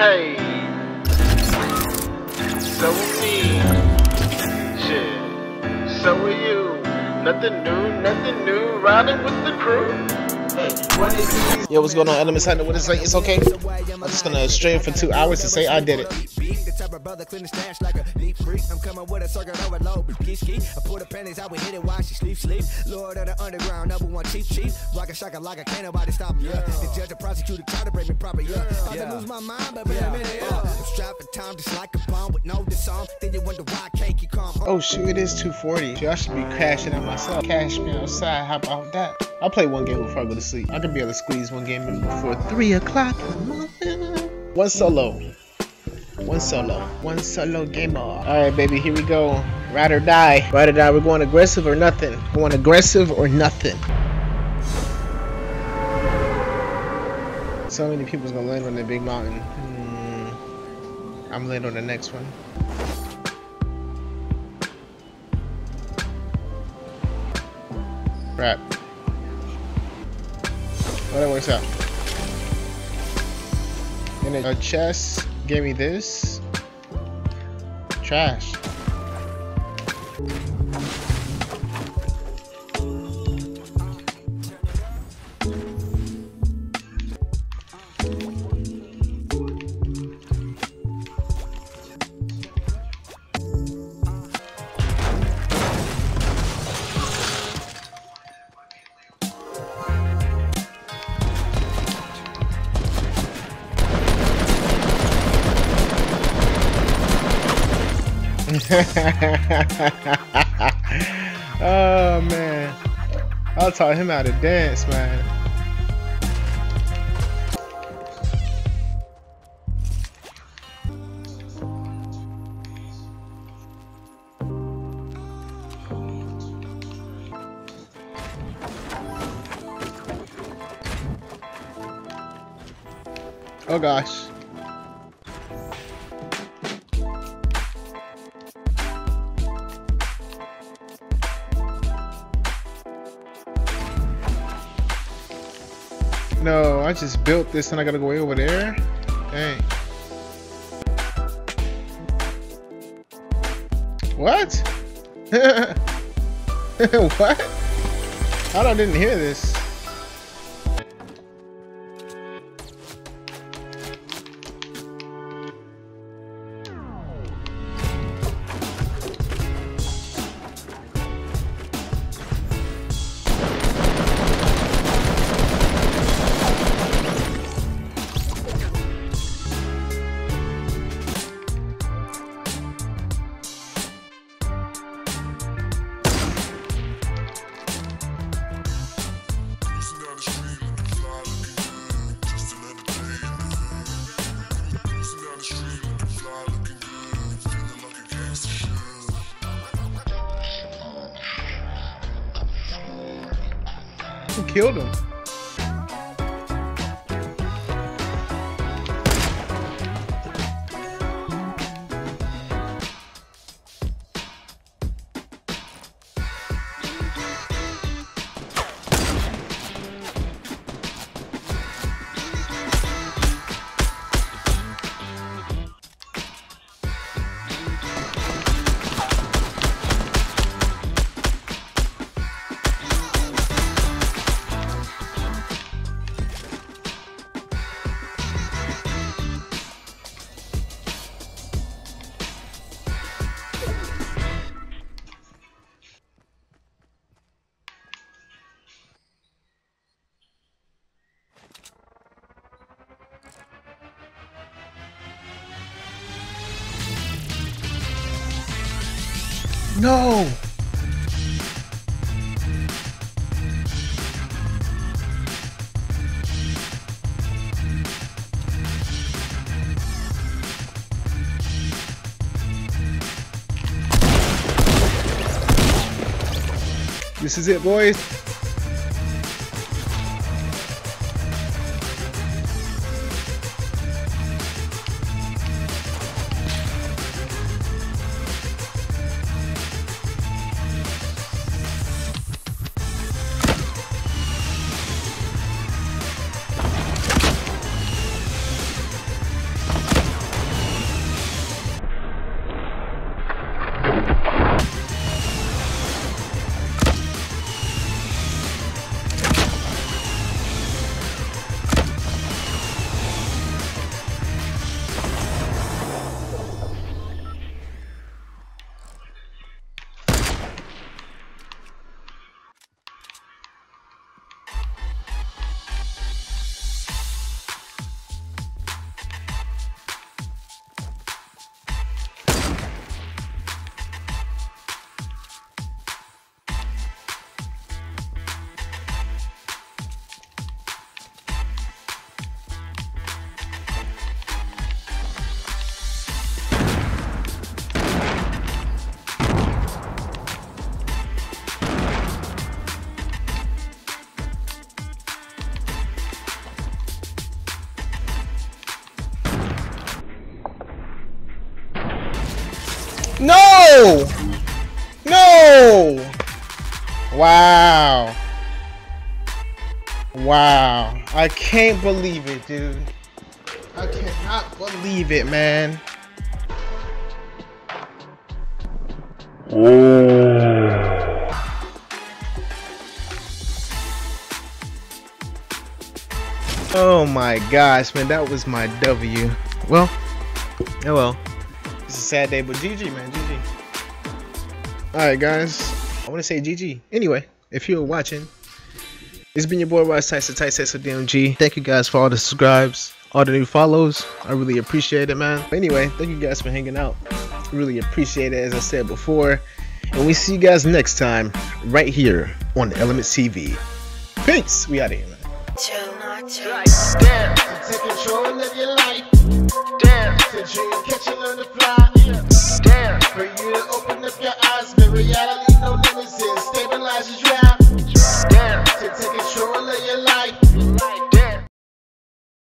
Hey, so are me. Shit, so are you. Nothing new, nothing new. Riding with the crew. Yo, what's going on, Elements Hunter? What is it? It's okay. I'm just gonna stream for two hours to say I did it. Like like like. Oh shoot, it is 240. Dude, I should be crashing out myself. Cash me outside. How about that? I'll play one game before I go to sleep. I could be able to squeeze one game in before 3 o'clock. One solo. One solo. One solo gamer. Alright, baby, here we go. Ride or die. Ride or die. We're going aggressive or nothing. Going aggressive or nothing. So many people's gonna land on the big mountain. Hmm. I'm land on the next one. Crap. Well, that works out. And then a chest gave me this. Trash. oh man. I'll taught him how to dance, man. Oh gosh. No, I just built this and I gotta go way over there? Dang. What? what? I didn't hear this. Killed him? No! This is it, boys. No! No! Wow. Wow. I can't believe it, dude. I cannot believe it, man. Oh my gosh, man, that was my W. Well, oh well. It's a sad day, but GG, man, GG. Alright, guys. I want to say GG. Anyway, if you're watching, it's been your boy Ross Tyson, Tyson DMG. Thank you guys for all the subscribes, all the new follows. I really appreciate it, man. Anyway, thank you guys for hanging out. Really appreciate it, as I said before. And we see you guys next time, right here on the Element TV. Peace. We out of here, man. Damn, take control of your life. Damn, to dream, catching on the fly.